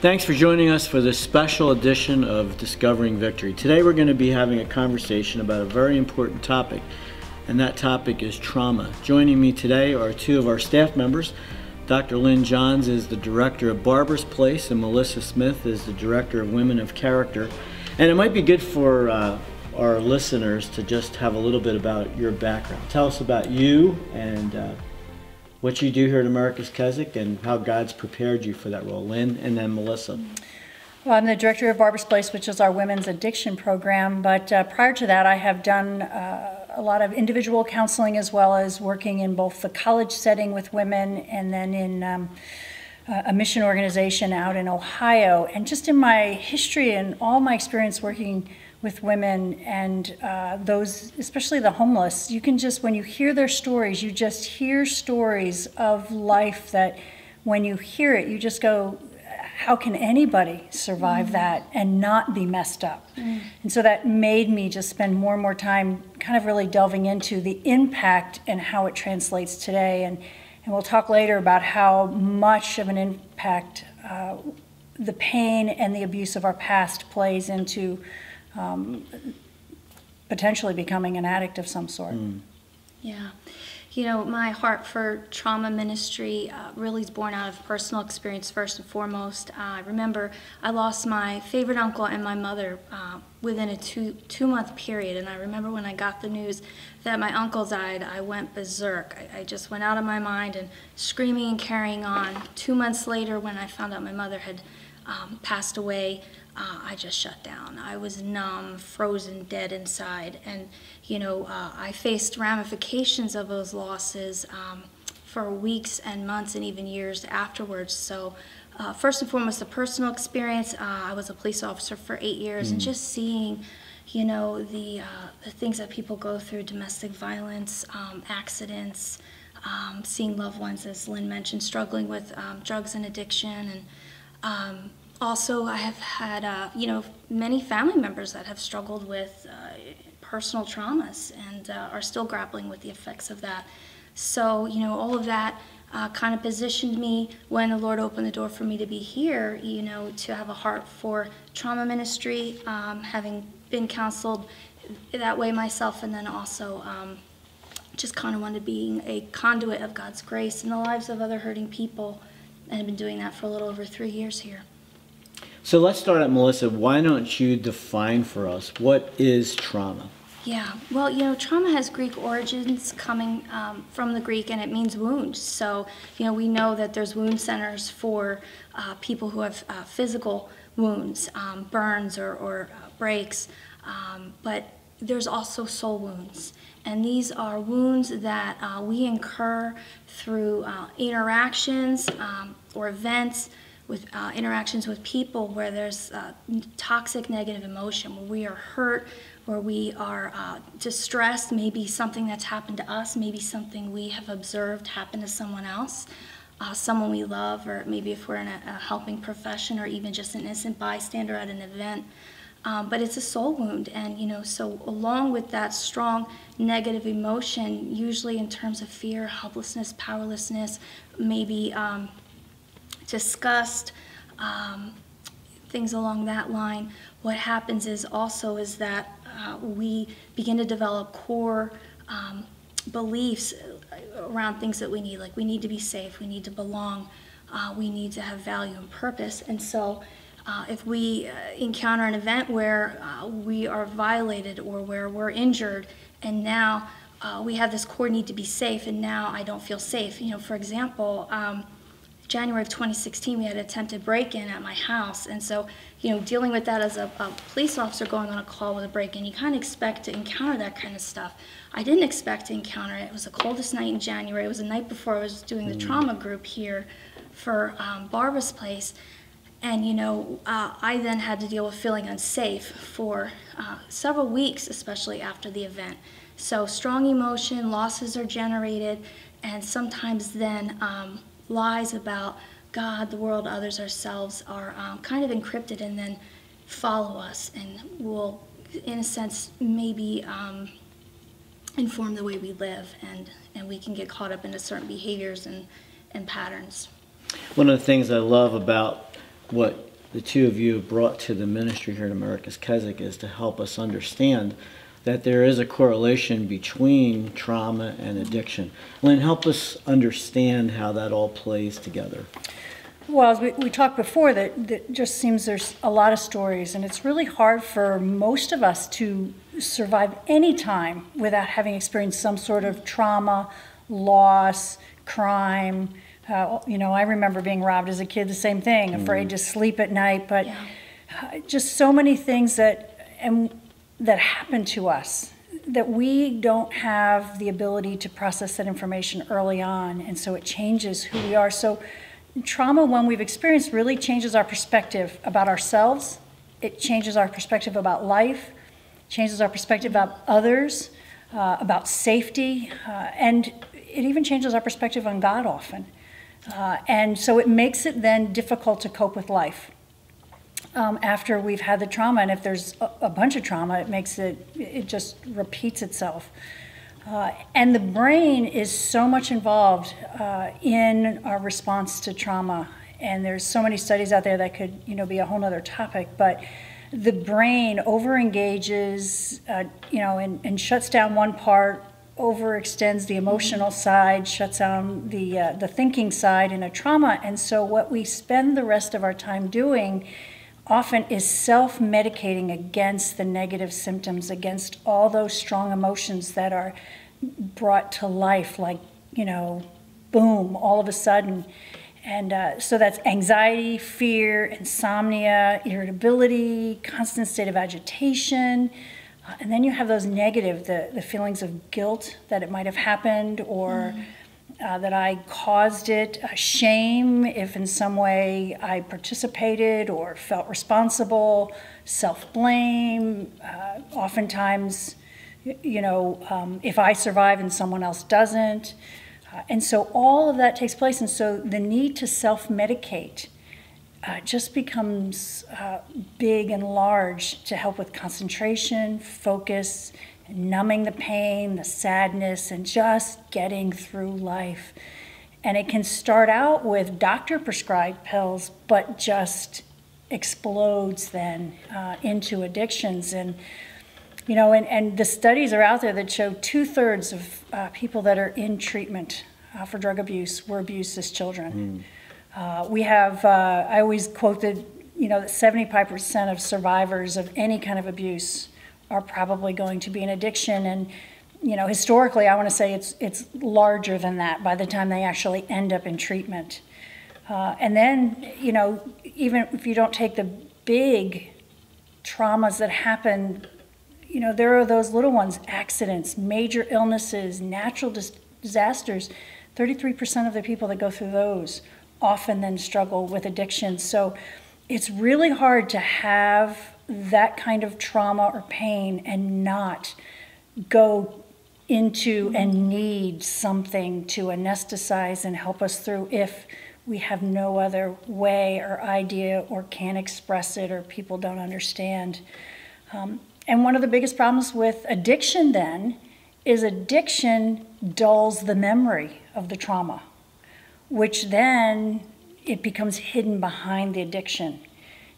Thanks for joining us for this special edition of Discovering Victory. Today we're going to be having a conversation about a very important topic, and that topic is trauma. Joining me today are two of our staff members. Dr. Lynne Jahns is the director of Barber's Place, and Melissa Smith is the director of Women of Character. And it might be good for uh, our listeners to just have a little bit about your background. Tell us about you and uh, what you do here at America's Keswick and how God's prepared you for that role. Lynne and then Melissa. Well, I'm the director of Barber's Place, which is our women's addiction program. But uh, prior to that, I have done uh, a lot of individual counseling as well as working in both the college setting with women and then in um, a mission organization out in Ohio. And just in my history and all my experience working with women and uh, those, especially the homeless. You can just, when you hear their stories, you just hear stories of life that when you hear it, you just go, how can anybody survive mm. that and not be messed up? Mm. And so that made me just spend more and more time kind of really delving into the impact and how it translates today. And, and we'll talk later about how much of an impact uh, the pain and the abuse of our past plays into um, potentially becoming an addict of some sort. Mm. Yeah. You know, my heart for trauma ministry uh, really is born out of personal experience first and foremost. Uh, I remember I lost my favorite uncle and my mother uh, within a two two month period, and I remember when I got the news that my uncle died, I went berserk. I, I just went out of my mind and screaming and carrying on. Two months later, when I found out my mother had um, passed away, uh, I just shut down. I was numb, frozen, dead inside. And, you know, uh, I faced ramifications of those losses um, for weeks and months and even years afterwards. So, uh, first and foremost, a personal experience. Uh, I was a police officer for eight years, mm. and just seeing, you know, the, uh, the things that people go through domestic violence, um, accidents, um, seeing loved ones, as Lynne mentioned, struggling with um, drugs and addiction and um, also, I have had, uh, you know, many family members that have struggled with uh, personal traumas and uh, are still grappling with the effects of that. So, you know, all of that uh, kind of positioned me when the Lord opened the door for me to be here, you know, to have a heart for trauma ministry, um, having been counseled that way myself, and then also um, just kind of wanted being a conduit of God's grace in the lives of other hurting people, and have been doing that for a little over three years here. So let's start at Melissa. Why don't you define for us what is trauma? Yeah, well, you know, trauma has Greek origins coming um, from the Greek and it means wound. So, you know, we know that there's wound centers for uh, people who have uh, physical wounds, um, burns or, or uh, breaks, um, but there's also soul wounds. And these are wounds that uh, we incur through uh, interactions um, or events with uh, interactions with people where there's uh, toxic negative emotion, where we are hurt, where we are uh, distressed, maybe something that's happened to us, maybe something we have observed happen to someone else, uh, someone we love, or maybe if we're in a, a, helping profession or even just an innocent bystander at an event. Um, but it's a soul wound, and you know, so along with that strong negative emotion, usually in terms of fear, helplessness, powerlessness, maybe um, discussed, um, things along that line. What happens is also is that uh, we begin to develop core um, beliefs around things that we need, like we need to be safe, we need to belong, uh, we need to have value and purpose. And so uh, if we uh, encounter an event where uh, we are violated or where we're injured and now uh, we have this core need to be safe and now I don't feel safe. You know, for example, um, January of 2016, we had an attempted break-in at my house, and so you know, dealing with that as a, a police officer going on a call with a break-in, you kind of expect to encounter that kind of stuff. I didn't expect to encounter it. It was the coldest night in January. It was the night before I was doing the mm. trauma group here for um, Barbara's place. And you know, uh, I then had to deal with feeling unsafe for uh, several weeks, especially after the event. So strong emotion, losses are generated, and sometimes then um, lies about God, the world, others, ourselves are um, kind of encrypted and then follow us and will, in a sense, maybe um, inform the way we live and, and we can get caught up into certain behaviors and, and patterns. One of the things I love about what the two of you have brought to the ministry here at America's Keswick is to help us understand that there is a correlation between trauma and addiction. Lynne, help us understand how that all plays together. Well, as we, we talked before, that, that just seems there's a lot of stories, and it's really hard for most of us to survive any time without having experienced some sort of trauma, loss, crime. Uh, you know, I remember being robbed as a kid, the same thing, afraid to sleep at night, but Yeah. uh, just so many things that and that happen to us that we don't have the ability to process that information early on, and so it changes who we are. So, trauma, when we've experienced, really changes our perspective about ourselves. It changes our perspective about life, changes our perspective about others, uh, about safety, uh, and it even changes our perspective on God often. Uh, and so it makes it then difficult to cope with life um, after we've had the trauma. And if there's a, a bunch of trauma, it makes it, it just repeats itself. Uh, and the brain is so much involved uh, in our response to trauma. And there's so many studies out there that could, you know, be a whole other topic. But the brain overengages, uh, you know, and, and shuts down one part, overextends the emotional side, shuts down the uh, the thinking side in a trauma. And so what we spend the rest of our time doing often is self medicating against the negative symptoms, against all those strong emotions that are brought to life, like, you know, boom, all of a sudden. And uh, so that's anxiety, fear, insomnia, irritability, constant state of agitation. Uh, and then you have those negative, the, the feelings of guilt that it might have happened or uh, that I caused it, shame if in some way I participated or felt responsible, self blame. Uh, oftentimes, you know, um, if I survive and someone else doesn't. Uh, and so all of that takes place. And so the need to self medicate uh, just becomes uh, big and large to help with concentration, focus, numbing the pain, the sadness, and just getting through life. And it can start out with doctor prescribed pills, but just explodes then uh, into addictions. And you know, and, and the studies are out there that show two thirds of uh, people that are in treatment uh, for drug abuse were abused as children. Uh, we have, uh, I always quote that, you know, that 75% of survivors of any kind of abuse are probably going to be an addiction. And, you know, historically, I want to say it's, it's larger than that by the time they actually end up in treatment. Uh, and then, you know, even if you don't take the big traumas that happen, you know, there are those little ones accidents, major illnesses, natural dis- disasters. 33% of the people that go through those often then struggle with addiction. So it's really hard to have that kind of trauma or pain and not go into and need something to anesthetize and help us through if we have no other way or idea or can't express it or people don't understand. Um, and one of the biggest problems with addiction then is addiction dulls the memory of the trauma, which then it becomes hidden behind the addiction.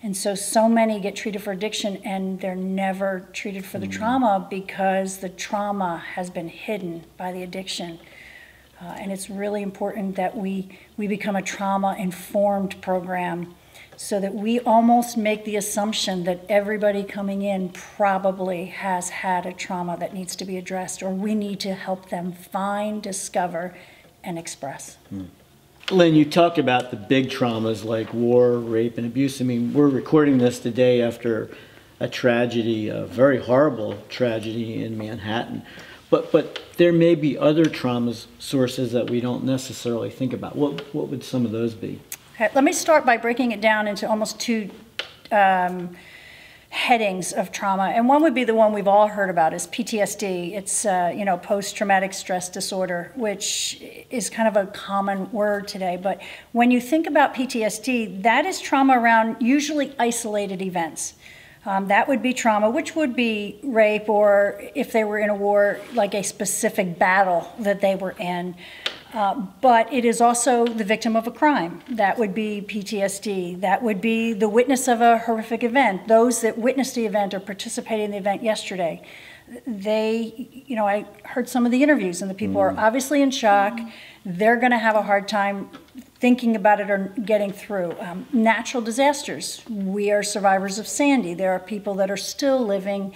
And so, so many get treated for addiction and they're never treated for the trauma because the trauma has been hidden by the addiction. Uh, and it's really important that we, we become a trauma informed program so that we almost make the assumption that everybody coming in probably has had a trauma that needs to be addressed, or we need to help them find, discover, and express. Lynne, you talked about the big traumas like war, rape, and abuse. I mean, we're recording this the day after a tragedy, a very horrible tragedy in Manhattan. But, but there may be other traumas sources that we don't necessarily think about. What, what would some of those be? Okay, let me start by breaking it down into almost two um, headings of trauma, and one would be the one we've all heard about is PTSD. It's uh, you know post-traumatic stress disorder, which is kind of a common word today. But when you think about PTSD, that is trauma around usually isolated events. Um, that would be trauma, which would be rape, or if they were in a war, like a specific battle that they were in. Uh, But it is also the victim of a crime. That would be PTSD. That would be the witness of a horrific event. Those that witnessed the event or participated in the event yesterday. They, you know, I heard some of the interviews and the people are obviously in shock. They're going to have a hard time thinking about it or getting through. Um, Natural disasters. We are survivors of Sandy. There are people that are still living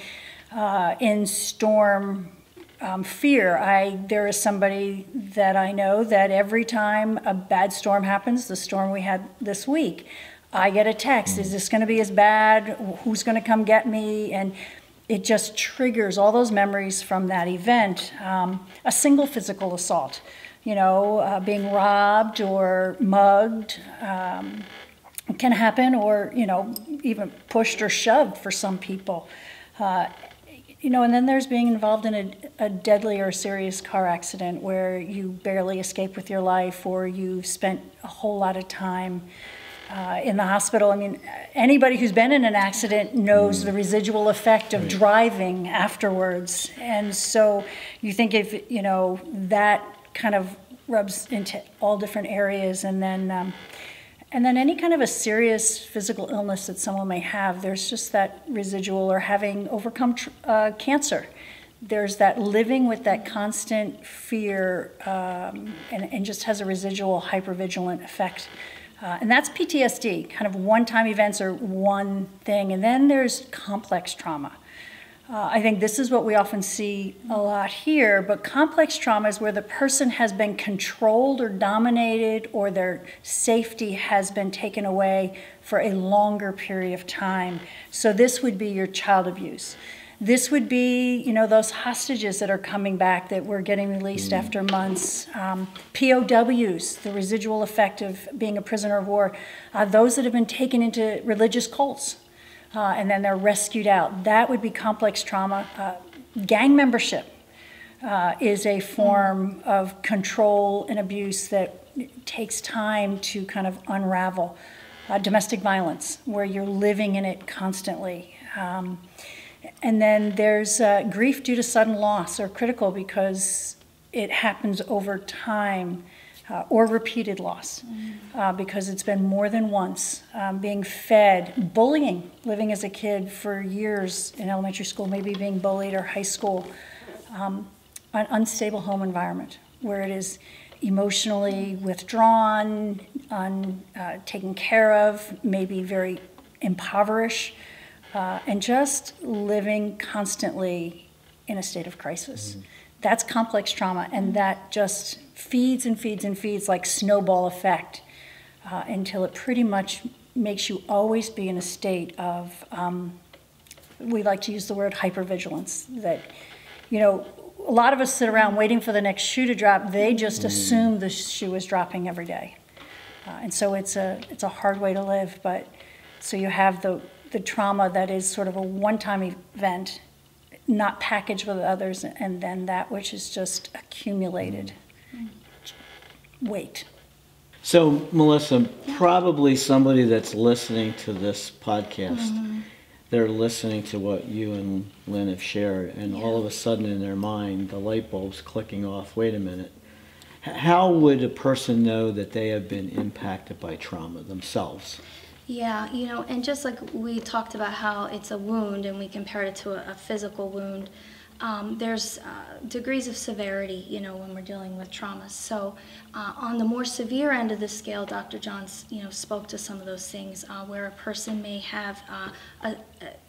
uh, in storm um, fear. I there is somebody that I know that every time a bad storm happens, the storm we had this week, I get a text. Is this going to be as bad? Who's going to come get me? And it just triggers all those memories from that event. Um, a single physical assault, you know, uh, being robbed or mugged. Um, can happen, or you know, even pushed or shoved for some people. Uh, you know, and then there's being involved in a, a deadly or serious car accident where you barely escape with your life, or you've spent a whole lot of time uh, in the hospital. I mean, anybody who's been in an accident knows the residual effect of driving afterwards, and so you think if you know that kind of rubs into all different areas, and then. Um, and then any kind of a serious physical illness that someone may have, there's just that residual or having overcome uh, cancer. There's that living with that constant fear um, and, and just has a residual hypervigilant effect. Uh, and that's PTSD, kind of one time events or one thing. And then there's complex trauma. Uh, I think this is what we often see a lot here, but complex trauma is where the person has been controlled or dominated or their safety has been taken away for a longer period of time. So this would be your child abuse. This would be, you know, those hostages that are coming back that were getting released after months. Um, POWs, the residual effect of being a prisoner of war. Uh, those that have been taken into religious cults uh, and then they're rescued out. That would be complex trauma. Uh, gang membership uh, is a form of control and abuse that takes time to kind of unravel. Uh, domestic violence, where you're living in it constantly. Um, and then there's uh, grief due to sudden loss or critical because it happens over time uh, or repeated loss uh, because it's been more than once. Um, being fed, bullying, living as a kid for years in elementary school, maybe being bullied or high school, um, an unstable home environment where it is emotionally withdrawn, un, uh, taken care of, maybe very impoverished, uh, and just living constantly in a state of crisis. That's complex trauma, and that just feeds and feeds and feeds like snowball effect uh, until it pretty much makes you always be in a state of, um, we like to use the word hypervigilance, that, you know, a lot of us sit around waiting for the next shoe to drop. They just assume the shoe is dropping every day. Uh, and so it's a, it's a hard way to live, but, so you have the, the trauma that is sort of a one-time event, not packaged with others, and then that which is just accumulated weight. So, Melissa, probably somebody that's listening to this podcast, mm-hmm. they're listening to what you and Lynne have shared, and all of a sudden in their mind, the light bulb's clicking off. Wait a minute. How would a person know that they have been impacted by trauma themselves? Yeah, you know, and just like we talked about how it's a wound and we compared it to a, a physical wound, um, there's uh, degrees of severity, you know, when we're dealing with traumas. So, uh, on the more severe end of the scale, Dr. Jahns, you know, spoke to some of those things uh, where a person may have, uh, a,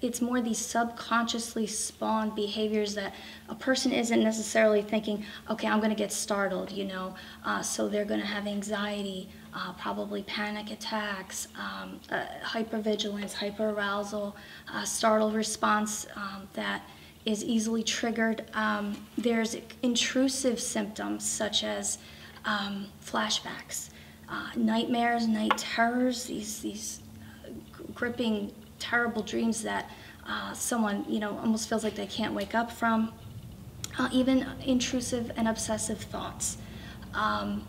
it's more these subconsciously spawned behaviors that a person isn't necessarily thinking, okay, I'm going to get startled, you know, uh, so they're going to have anxiety. Uh, probably panic attacks, um, uh, hypervigilance, hyperarousal, uh, startle response um, that is easily triggered. Um, there's intrusive symptoms such as um, flashbacks, uh, nightmares, night terrors, these, these uh, gripping, terrible dreams that uh, someone, you know, almost feels like they can't wake up from. Uh, even intrusive and obsessive thoughts. Um,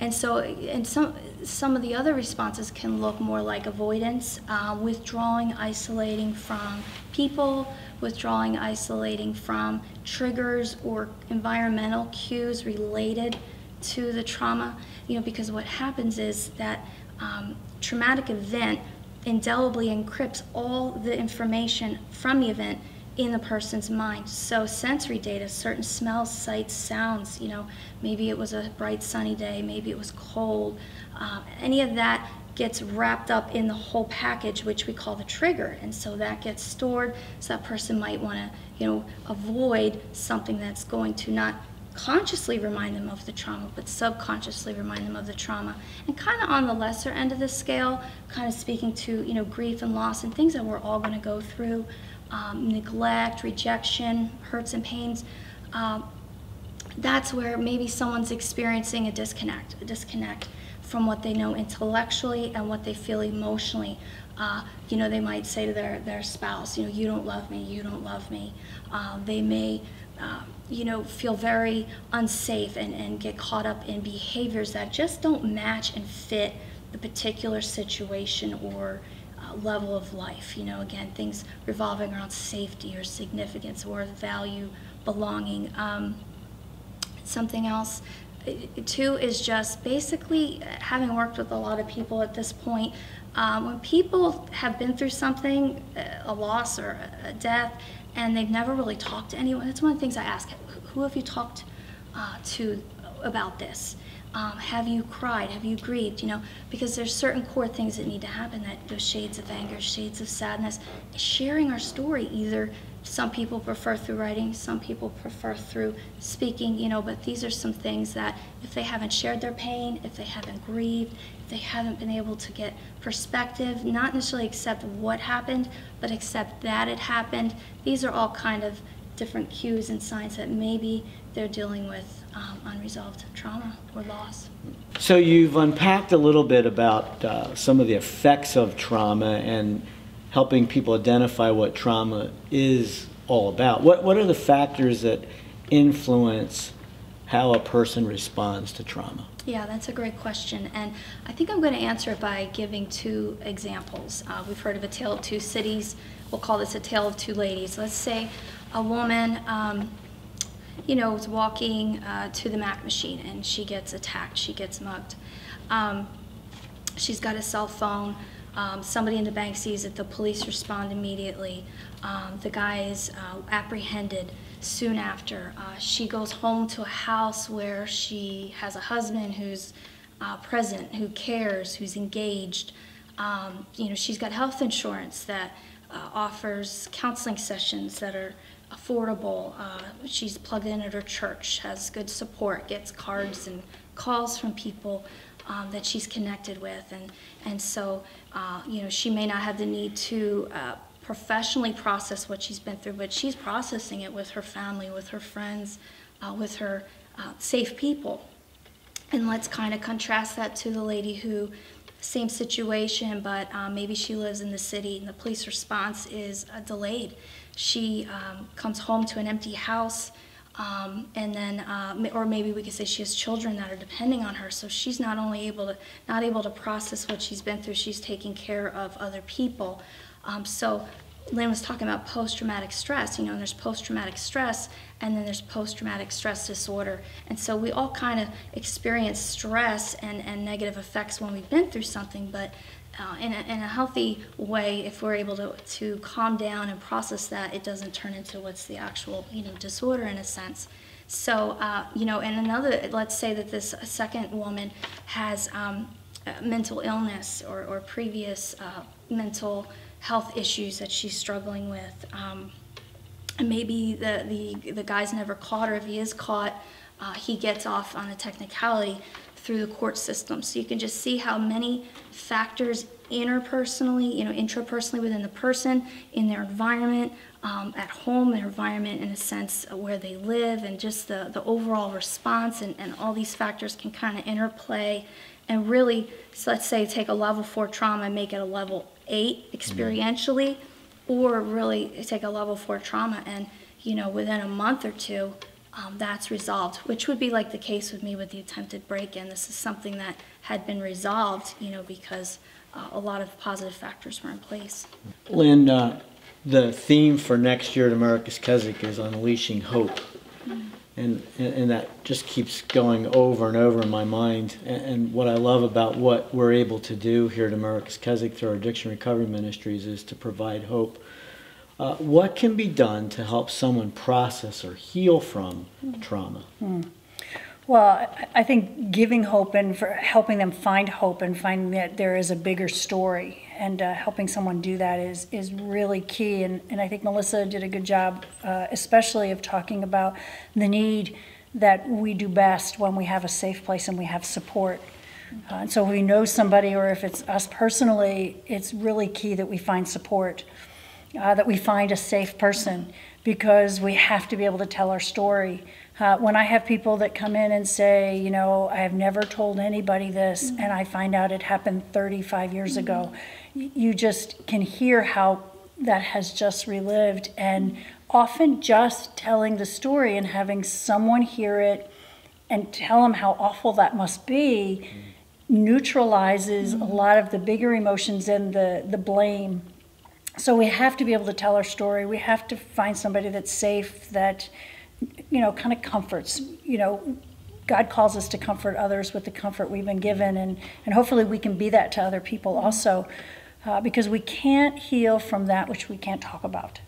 and so, and some some of the other responses can look more like avoidance, uh, withdrawing, isolating from people, withdrawing, isolating from triggers or environmental cues related to the trauma, you know, because what happens is that um, traumatic event indelibly encrypts all the information from the event in the person's mind. So sensory data, certain smells, sights, sounds, you know, maybe it was a bright sunny day, maybe it was cold, um, any of that gets wrapped up in the whole package, which we call the trigger. And so that gets stored, so that person might want to, you know, avoid something that's going to not consciously remind them of the trauma, but subconsciously remind them of the trauma. And kind of on the lesser end of the scale, kind of speaking to, you know, grief and loss and things that we're all going to go through, um, neglect, rejection, hurts and pains. Um, that's where maybe someone's experiencing a disconnect, a disconnect from what they know intellectually and what they feel emotionally. Uh, you know, they might say to their, their spouse, you know, you don't love me, you don't love me. Uh, they may, uh, you know, feel very unsafe and, and get caught up in behaviors that just don't match and fit the particular situation or level of life. You know, again, things revolving around safety or significance or value, belonging. Um, something else uh, Two is just basically having worked with a lot of people at this point. Um, when people have been through something, uh, a loss or a death, and they've never really talked to anyone, that's one of the things I ask who have you talked uh, to about this? Um, have you cried? Have you grieved? You know, because there's certain core things that need to happen that those shades of anger, shades of sadness, sharing our story either some people prefer through writing, some people prefer through speaking, you know, but these are some things that if they haven't shared their pain, if they haven't grieved, if they haven't been able to get perspective, not necessarily accept what happened, but accept that it happened, these are all kind of different cues and signs that maybe they're dealing with um, unresolved trauma or loss. So you've unpacked a little bit about uh, some of the effects of trauma and helping people identify what trauma is all about. What, what are the factors that influence how a person responds to trauma? Yeah, that's a great question. And I think I'm going to answer it by giving two examples. Uh, we've heard of a tale of two cities. We'll call this a tale of two ladies. Let's say a woman, um, you know, is walking uh, to the Mac machine and she gets attacked, she gets mugged. Um, she's got a cell phone. Um, somebody in the bank sees it, the police respond immediately. Um, the guy is uh, apprehended soon after. Uh, she goes home to a house where she has a husband who's uh, present, who cares, who's engaged. Um, you know, she's got health insurance that uh, offers counseling sessions that are affordable. Uh, she's plugged in at her church, has good support, gets cards and calls from people um, that she's connected with. And, and so, uh, you know, she may not have the need to uh, professionally process what she's been through, but she's processing it with her family, with her friends, uh, with her uh, safe people. And let's kind of contrast that to the lady who, same situation, but um, maybe she lives in the city and the police response is uh, delayed. She um, comes home to an empty house um, and then, uh, or maybe we could say she has children that are depending on her. So she's not only able to, not able to process what she's been through, she's taking care of other people. Um, so Lynne was talking about post-traumatic stress, you know, and there's post-traumatic stress and then there's post-traumatic stress disorder. And so we all kind of experience stress and, and negative effects when we've been through something, but uh, in, a, in a healthy way, if we're able to, to calm down and process that, it doesn't turn into what's the actual, you know, disorder in a sense. So, uh, you know, and another, let's say that this second woman has um, mental illness or, or previous uh, mental health issues that she's struggling with. Um, maybe the, the, the guy's never caught or If he is caught, uh, he gets off on a technicality through the court system. So you can just see how many factors interpersonally, you know, intrapersonally within the person, in their environment, um, at home, their environment in a sense where they live, and just the, the overall response, and, and all these factors can kind of interplay and really, so let's say take a level four trauma and make it a level eight experientially, or really take a level four trauma and, you know, within a month or two, um, that's resolved, which would be like the case with me with the attempted break-in. This is something that had been resolved, you know, because uh, a lot of positive factors were in place. Lynne, uh, the theme for next year at America's Keswick is Unleashing Hope. And, and, and that just keeps going over and over in my mind. And, and what I love about what we're able to do here at America's Keswick through our Addiction Recovery Ministries is to provide hope. Uh, what can be done to help someone process or heal from trauma? Well, I- I think giving hope and for helping them find hope and finding that there is a bigger story and uh, helping someone do that is, is really key. And, and I think Melissa did a good job, uh, especially of talking about the need that we do best when we have a safe place and we have support. Uh, and so if we know somebody or if it's us personally, it's really key that we find support, uh, that we find a safe person because we have to be able to tell our story. Uh, when I have people that come in and say, you know, I have never told anybody this, and I find out it happened 35 years ago, y- you just can hear how that has just relived. And often just telling the story and having someone hear it and tell them how awful that must be neutralizes a mm-hmm. lot of the bigger emotions and the, the blame so we have to be able to tell our story. We have to find somebody that's safe, that, you know, kind of comforts. You know, God calls us to comfort others with the comfort we've been given, and, and hopefully we can be that to other people also, uh, because we can't heal from that which we can't talk about.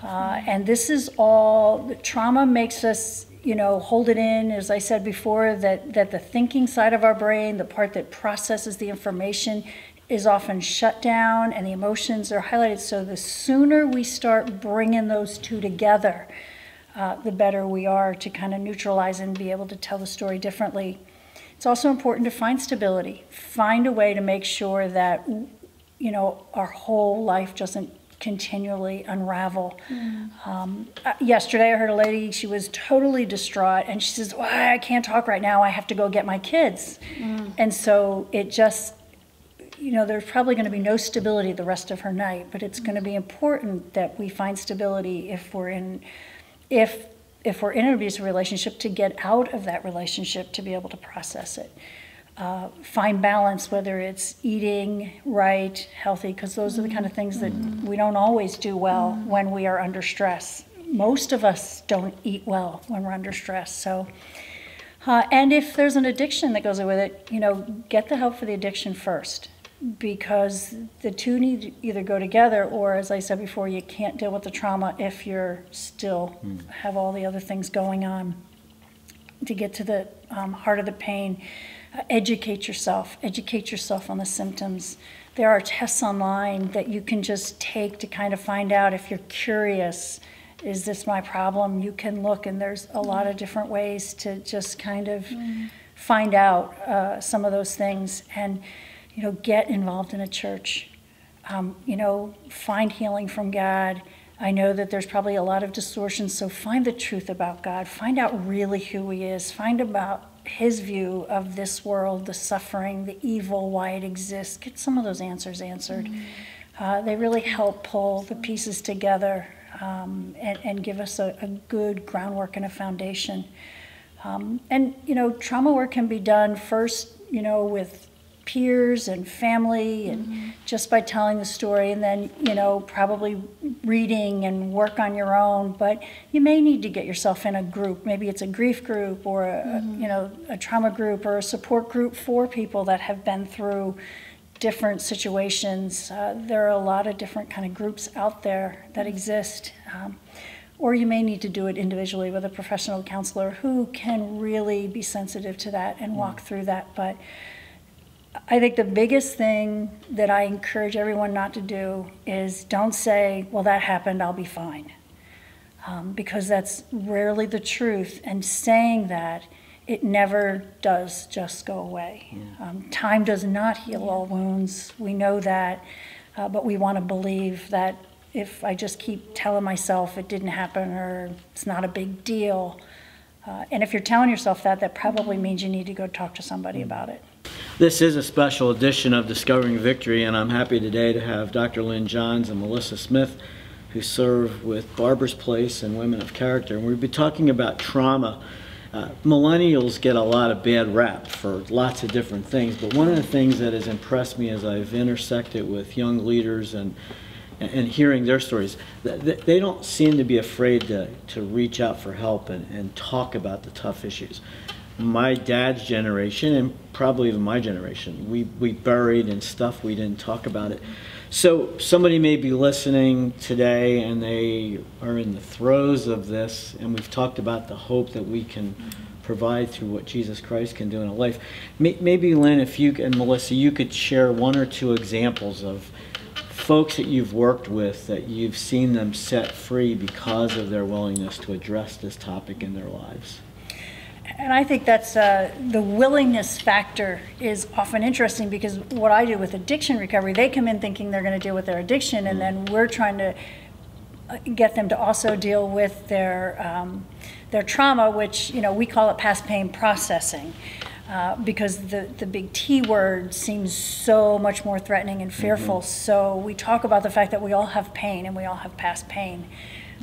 Uh, and this is all trauma makes us, you know, hold it in. As I said before, that that the thinking side of our brain, the part that processes the information, is often shut down, and the emotions are highlighted. So the sooner we start bringing those two together, uh, the better we are to kind of neutralize and be able to tell the story differently. It's also important to find stability, find a way to make sure that, you know, our whole life doesn't continually unravel. Um, uh, yesterday, I heard a lady, she was totally distraught, and she says, well, I can't talk right now, I have to go get my kids. And so it just, you know, there's probably going to be no stability the rest of her night, but it's going to be important that we find stability if we're in, if if we're in an abusive relationship, to get out of that relationship to be able to process it. Uh, find balance, whether it's eating right, healthy, because those are the kind of things that we don't always do well when we are under stress. Most of us don't eat well when we're under stress. So, uh, and if there's an addiction that goes with it, you know, get the help for the addiction first because the two need to either go together or as I said before, you can't deal with the trauma if you're still have all the other things going on. To get to the um, heart of the pain, uh, educate yourself, educate yourself on the symptoms. There are tests online that you can just take to kind of find out if you're curious is this my problem? You can look, and there's a lot of different ways to just kind of find out uh, some of those things and, you know, get involved in a church. Um, you know, find healing from God. I know that there's probably a lot of distortions, so find the truth about God. Find out really who He is. Find about His view of this world, the suffering, the evil, why it exists. Get some of those answers answered. Uh, they really help pull the pieces together um, and, and give us a, a good groundwork and a foundation. Um, and, you know, trauma work can be done first, you know, with peers and family and just by telling the story and then, you know, probably reading and work on your own. But you may need to get yourself in a group. Maybe it's a grief group or, a, you know, a trauma group or a support group for people that have been through different situations. Uh, there are a lot of different kind of groups out there that exist. Um, or you may need to do it individually with a professional counselor who can really be sensitive to that and walk through that. But I think the biggest thing that I encourage everyone not to do is don't say, well, that happened, I'll be fine. Um, because that's rarely the truth. And saying that, it never does just go away. Um, time does not heal all wounds. We know that. Uh, but we want to believe that if I just keep telling myself it didn't happen or it's not a big deal, uh, and if you're telling yourself that, that probably means you need to go talk to somebody about it. This is a special edition of Discovering Victory, and I'm happy today to have Dr. Lynne Jahns and Melissa Smith, who serve with Barber's Place and Women of Character. And we'll be talking about trauma. Uh, millennials get a lot of bad rap for lots of different things, but one of the things that has impressed me as I've intersected with young leaders and and, hearing their stories, th- th- they don't seem to be afraid to, to reach out for help and, and talk about the tough issues. My dad's generation, and probably even my generation, we, we buried and stuff, we didn't talk about it. So somebody may be listening today and they are in the throes of this, and we've talked about the hope that we can provide through what Jesus Christ can do in a life. Maybe Lynne, if you and Melissa, you could share one or two examples of folks that you've worked with that you've seen them set free because of their willingness to address this topic in their lives. And I think that's uh, the willingness factor is often interesting because what I do with addiction recovery, they come in thinking they're going to deal with their addiction, and then we're trying to uh, get them to also deal with their um, their trauma, which you know we call it past pain processing. Uh, because the, the big T word seems so much more threatening and fearful. So we talk about the fact that we all have pain and we all have past pain.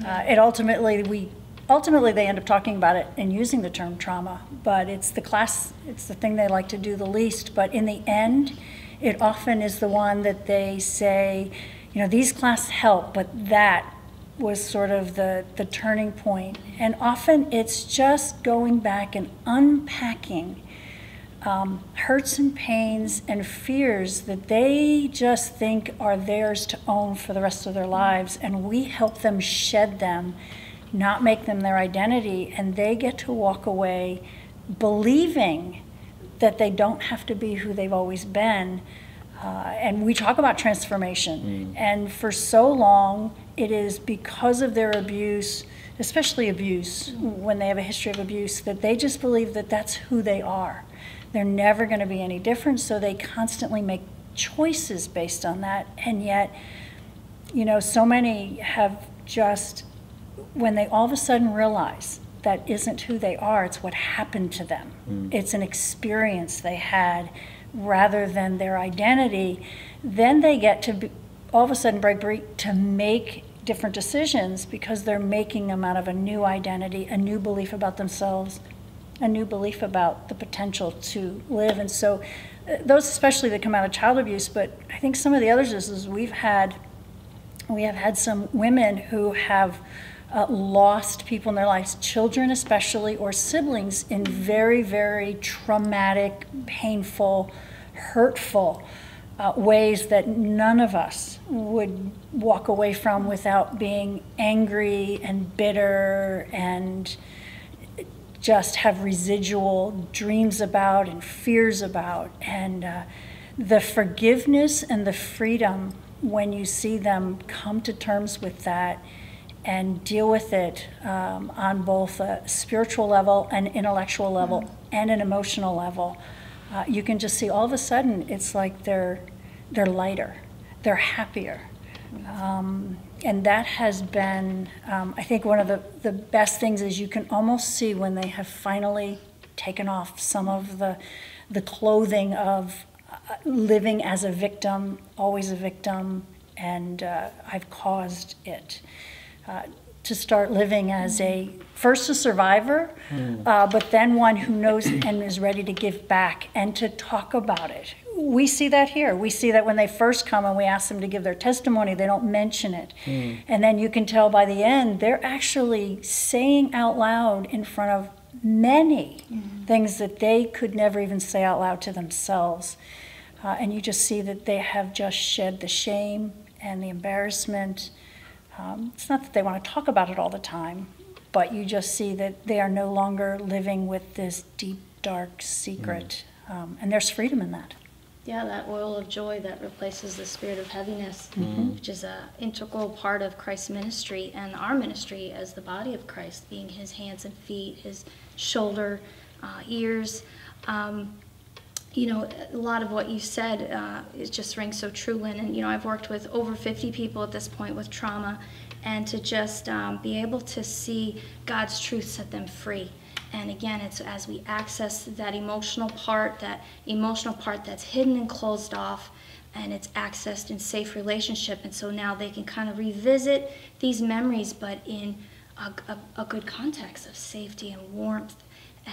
Uh, it ultimately we ultimately they end up talking about it and using the term trauma, but it's the class it's the thing they like to do the least. But in the end, it often is the one that they say, you know, these classes help, but that was sort of the, the turning point. And often it's just going back and unpacking um, hurts and pains and fears that they just think are theirs to own for the rest of their lives. And we help them shed them, not make them their identity, and they get to walk away believing that they don't have to be who they've always been. Uh, and we talk about transformation. And for so long, it is because of their abuse, especially abuse, when they have a history of abuse, that they just believe that that's who they are. They're never going to be any different, so they constantly make choices based on that. And yet, you know, so many have just, when they all of a sudden realize that isn't who they are, it's what happened to them, it's an experience they had rather than their identity, then they get to be, all of a sudden break break to make different decisions because they're making them out of a new identity, a new belief about themselves, a new belief about the potential to live. And so, uh, those especially that come out of child abuse, but I think some of the others is, is we've had we have had some women who have uh, lost people in their lives, children especially, or siblings, in very, very traumatic, painful, hurtful uh, ways that none of us would walk away from without being angry and bitter and just have residual dreams about and fears about. And uh, the forgiveness and the freedom when you see them come to terms with that and deal with it um, on both a spiritual level, an intellectual level, and an emotional level, uh, you can just see all of a sudden it's like they're they're lighter, they're happier, um, and that has been, um, I think, one of the the best things is you can almost see when they have finally taken off some of the the clothing of uh, living as a victim, always a victim, and uh, I've caused it. Uh, to start living as a first a survivor, uh, but then one who knows and is ready to give back and to talk about it. We see that here. We see that when they first come and we ask them to give their testimony, they don't mention it. And then you can tell by the end, they're actually saying out loud in front of many things that they could never even say out loud to themselves. Uh, and you just see that they have just shed the shame and the embarrassment. Um, it's not that they want to talk about it all the time, but you just see that they are no longer living with this deep, dark secret. Um, and there's freedom in that. Yeah, that oil of joy that replaces the spirit of heaviness, Mm-hmm. which is an integral part of Christ's ministry and our ministry as the body of Christ, being His hands and feet, His shoulder, uh, ears. Um, you know, a lot of what you said uh, it just rings so true, Lynne. And you know, I've worked with over 50 people at this point with trauma, and to just um, be able to see God's truth set them free. And again, it's as we access that emotional part, that emotional part that's hidden and closed off, and it's accessed in safe relationship. And so now they can kind of revisit these memories, but in a, a, a good context of safety and warmth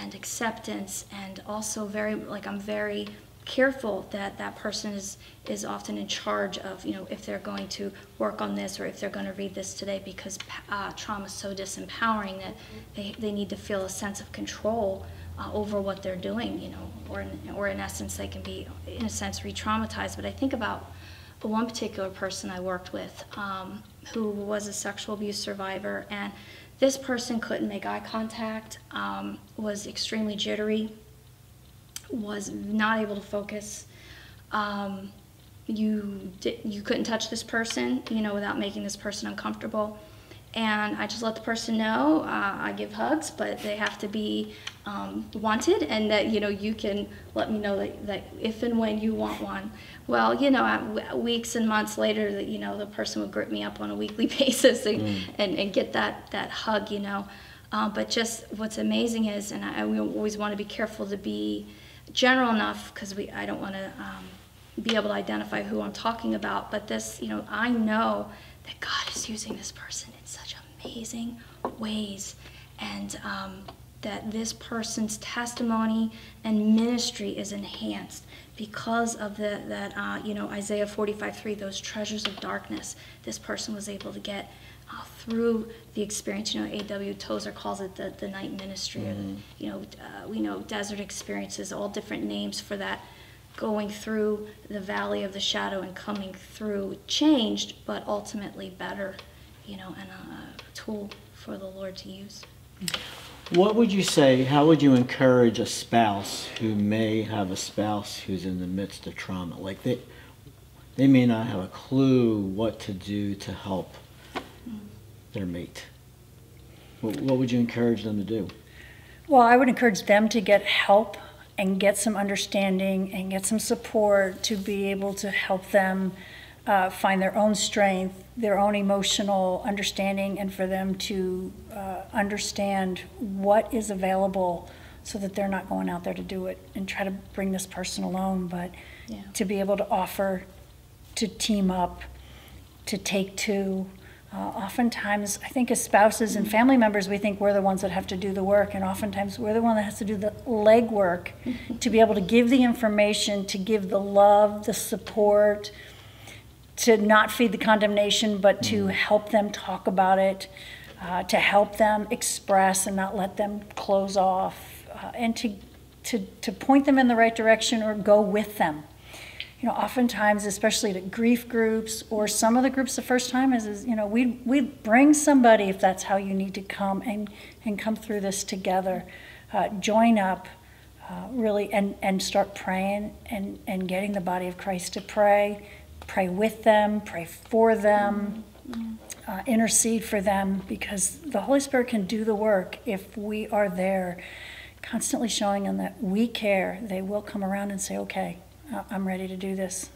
and acceptance, and also very, like, I'm very careful that that person is, is often in charge of, you know, if they're going to work on this or if they're going to read this today because uh, trauma is so disempowering that they, they need to feel a sense of control uh, over what they're doing, you know, or in, or in essence, they can be, in a sense, re traumatized. But I think about one particular person I worked with um, who was a sexual abuse survivor, and this person couldn't make eye contact, um, was extremely jittery, was not able to focus. Um, you you couldn't touch this person, you know, without making this person uncomfortable. And I just let the person know uh, I give hugs, but they have to be um, wanted, and that you know you can let me know that, that if and when you want one. Well, you know, weeks and months later, that you know the person would grip me up on a weekly basis and, and, and get that that hug, you know. Uh, but just what's amazing is, and I, we always want to be careful to be general enough because we I don't want to um, be able to identify who I'm talking about. But this, you know, I know that God is using this person amazing ways, and um, that this person's testimony and ministry is enhanced because of the that uh, you know Isaiah 45:3, those treasures of darkness. This person was able to get. Uh, through the experience, you know, A.W. Tozer calls it the, the night ministry, or you know, uh, we know desert experiences, all different names for that going through the valley of the shadow and coming through changed, but ultimately better, you know, and a tool for the Lord to use. What would you say, how would you encourage a spouse who may have a spouse who's in the midst of trauma? Like they, they may not have a clue what to do to help their mate. What, what would you encourage them to do? Well, I would encourage them to get help and get some understanding and get some support to be able to help them uh, find their own strength, their own emotional understanding, and for them to uh, understand what is available so that they're not going out there to do it and try to bring this person alone, but Yeah. to be able to offer to team up, to take two. Uh, oftentimes, I think as spouses and family members, we think we're the ones that have to do the work, and oftentimes we're the one that has to do the legwork to be able to give the information, to give the love, the support, to not feed the condemnation, but to help them talk about it, uh, to help them express and not let them close off, uh, and to, to, to point them in the right direction or go with them. You know, oftentimes, especially to grief groups or some of the groups the first time is, is you know, we we bring somebody if that's how you need to come and and come through this together, uh, join up, uh, really, and and start praying and and getting the body of Christ to pray, pray with them, pray for them, uh, intercede for them, because the Holy Spirit can do the work if we are there, constantly showing them that we care. They will come around and say, "Okay, I'm ready to do this."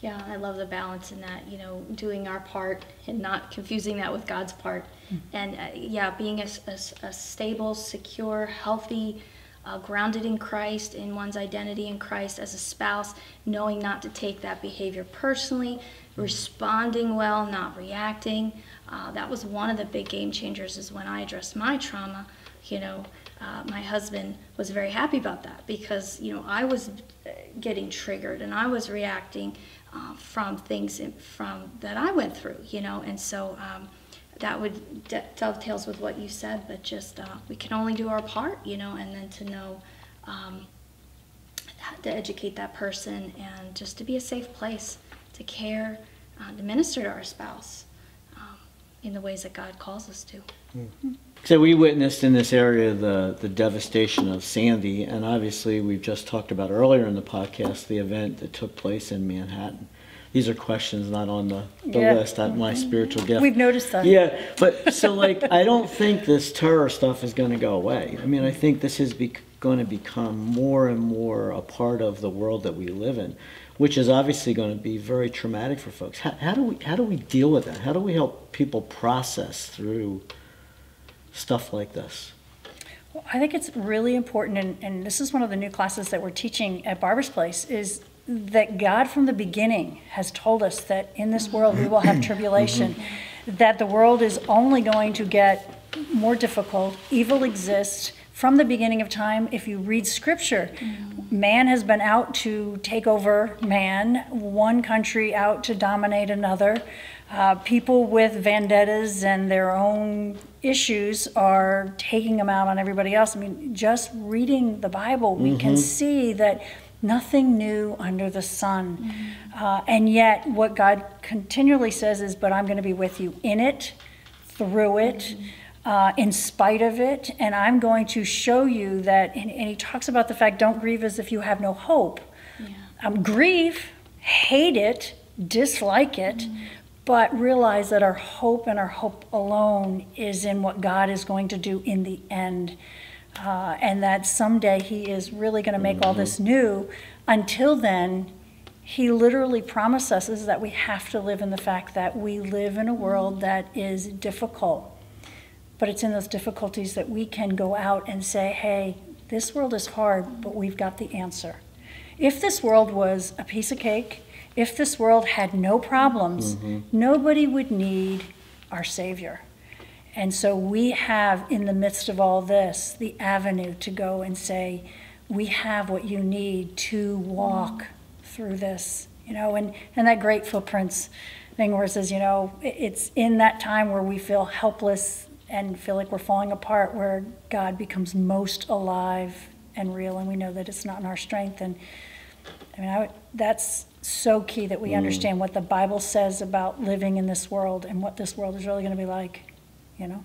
Yeah, I love the balance in that, you know, doing our part and not confusing that with God's part. And uh, yeah, being a, a, a stable, secure, healthy, uh, grounded in Christ, in one's identity in Christ as a spouse, knowing not to take that behavior personally, responding well, not reacting. Uh, that was one of the big game changers is when I addressed my trauma, you know, uh, my husband was very happy about that because you know I was getting triggered and I was reacting uh, from things in, from that I went through, you know, and so um, that would dovetails with what you said. But just uh, we can only do our part, you know, and then to know um, to educate that person and just to be a safe place to care, uh, to minister to our spouse um, in the ways that God calls us to. So we witnessed in this area the, the devastation of Sandy, and obviously we've just talked about earlier in the podcast the event that took place in Manhattan. These are questions not on the, the Yeah. list, not my spiritual gift. We've noticed that. Yeah, but so like I don't think this terror stuff is going to go away. I mean, I think this is be- going to become more and more a part of the world that we live in, which is obviously going to be very traumatic for folks. How, how do we how do we deal with that? How do we help people process through stuff like this? Well, I think it's really important, and, and this is one of the new classes that we're teaching at Barbara's Place, is that God from the beginning has told us that in this world we will have mm-hmm. tribulation, mm-hmm. that the world is only going to get more difficult, evil exists from the beginning of time. If you read scripture, mm-hmm. man has been out to take over man, one country out to dominate another. Uh, people with vendettas and their own issues are taking them out on everybody else. I mean, just reading the Bible, we can see that nothing new under the sun. Uh, and yet, what God continually says is, But I'm going to be with you in it, through it, uh, in spite of it, and I'm going to show you that. And, and he talks about the fact, Don't grieve as if you have no hope. Um, grieve, hate it, dislike it, but realize that our hope and our hope alone is in what God is going to do in the end. Uh, and that someday He is really going to make all this mm-hmm. new. Until then, He literally promises us that we have to live in the fact that we live in a world mm-hmm. that is difficult. But it's in those difficulties that we can go out and say, hey, this world is hard, but we've got the answer. If this world was a piece of cake, if this world had no problems, mm-hmm. nobody would need our Savior. And so we have, in the midst of all this, the avenue to go and say, we have what you need to walk through this. You know, and, and that great footprints thing where it says, you know, it's in that time where we feel helpless and feel like we're falling apart where God becomes most alive and real, and we know that it's not in our strength. And I mean, I would, that's so key that we mm. understand what the Bible says about living in this world and what this world is really going to be like, you know?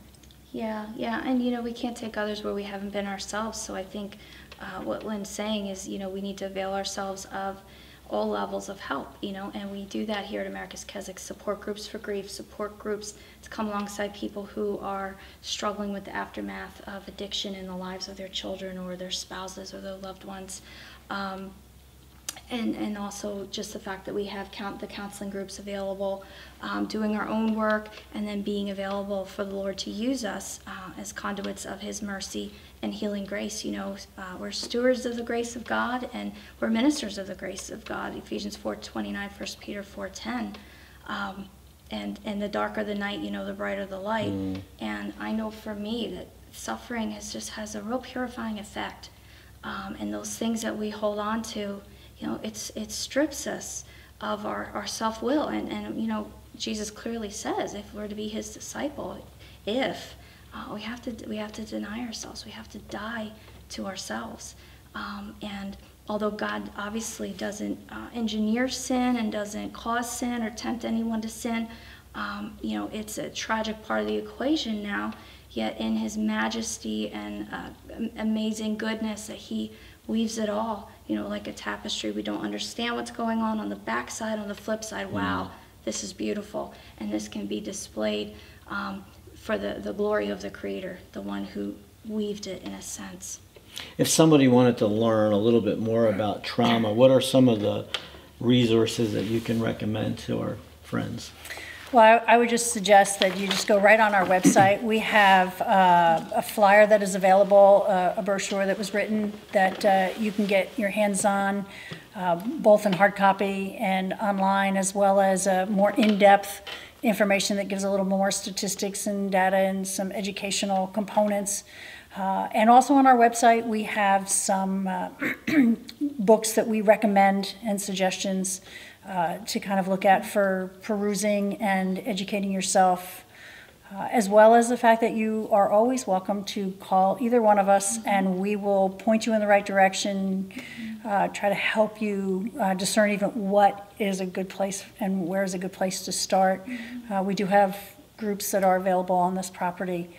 Yeah, yeah, and you know, we can't take others where we haven't been ourselves. So I think uh, what Lynne's saying is, you know, we need to avail ourselves of all levels of help, you know, and we do that here at America's Keswick. Support groups for grief, support groups to come alongside people who are struggling with the aftermath of addiction in the lives of their children or their spouses or their loved ones. Um, and, and also just the fact that we have count, the counseling groups available, um, doing our own work, and then being available for the Lord to use us uh, as conduits of His mercy and healing grace. You know, uh, we're stewards of the grace of God, and we're ministers of the grace of God. Ephesians 4:29, 1 Peter 4:10. Um, and and the darker the night, you know, the brighter the light. And I know for me that suffering has just has a real purifying effect. Um, and those things that we hold on to, you know, it's it strips us of our, our self will. And, and you know, Jesus clearly says if we're to be His disciple, if uh, we have to we have to deny ourselves, we have to die to ourselves. Um, and although God obviously doesn't uh, engineer sin and doesn't cause sin or tempt anyone to sin, um, you know, it's a tragic part of the equation now. Yet in His majesty and uh, amazing goodness, that He weaves it all, you know, like a tapestry. We don't understand what's going on on the backside. On the flip side, wow, this is beautiful, and this can be displayed um, for the, the glory of the Creator, the one who weaved it in a sense. If somebody wanted to learn a little bit more about trauma, what are some of the resources that you can recommend to our friends? Well, I would just suggest that you just go right on our website. We have uh, a flyer that is available, uh, a brochure that was written that uh, you can get your hands on, uh, both in hard copy and online, as well as uh, more in-depth information that gives a little more statistics and data and some educational components. Uh, And also on our website, we have some uh, books that we recommend and suggestions uh, to kind of look at for perusing and educating yourself, uh, as well as the fact that you are always welcome to call either one of us and we will point you in the right direction, uh, try to help you uh, discern even what is a good place and where is a good place to start. Uh, We do have groups that are available on this property.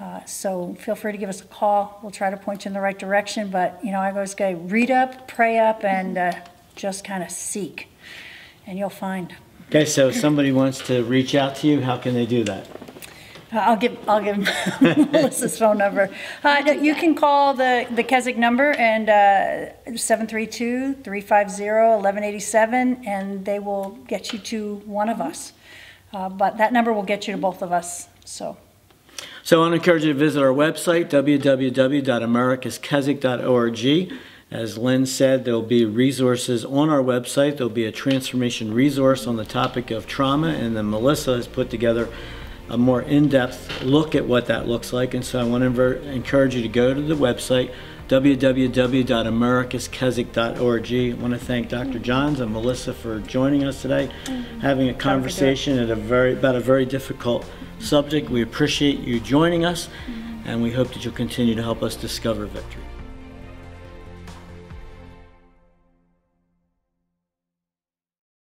Uh, So feel free to give us a call. We'll try to point you in the right direction, but, you know, I always say, read up, pray up, and uh, just kind of seek, and you'll find. Okay, so if somebody wants to reach out to you, how can they do that? I'll give, I'll give Melissa's phone number. Uh, no, You can call the, the Keswick number and uh, 732-350-1187, and they will get you to one of us. Uh, But that number will get you to both of us, so. So I want to encourage you to visit our website, www.americaskeswick.org. As Lynne said, there'll be resources on our website. There'll be a transformation resource on the topic of trauma, and then Melissa has put together a more in-depth look at what that looks like. And so I want to encourage you to go to the website, www.americaskeswick.org. I want to thank Dr. Jahns and Melissa for joining us today, having a conversation at a very, about a very difficult subject. We appreciate you joining us, and we hope that you'll continue to help us discover victory.